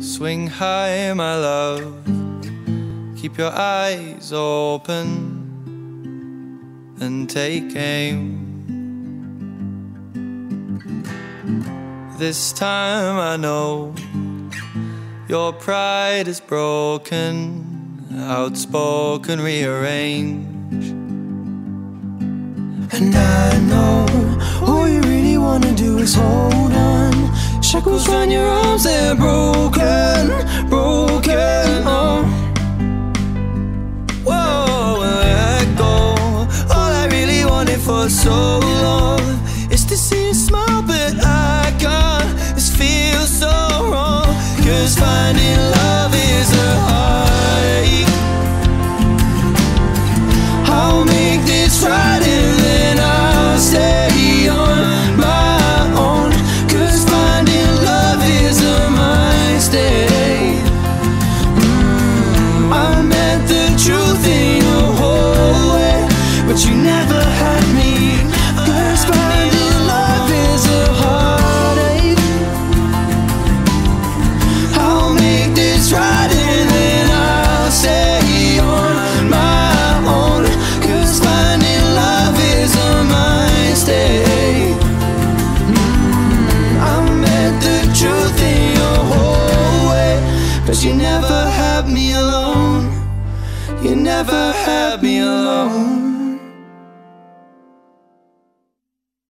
Swing high, my love. Keep your eyes open and take aim. This time I know your pride is broken, outspoken, rearrange. And I know all you really wanna do is hold on. Shackles round your arms, they're broken, so long is to see you smile, but I can't. This feels so wrong. Cause finding Cause you never had me alone. You never had me alone.